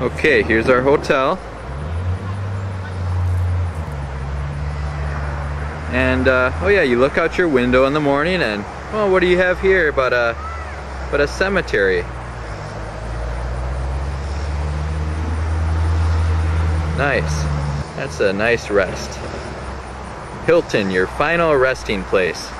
Okay, here's our hotel. And uh, oh yeah, you look out your window in the morning and well, what do you have here but a but a cemetery? Nice. That's a nice rest. Hilton, your final resting place.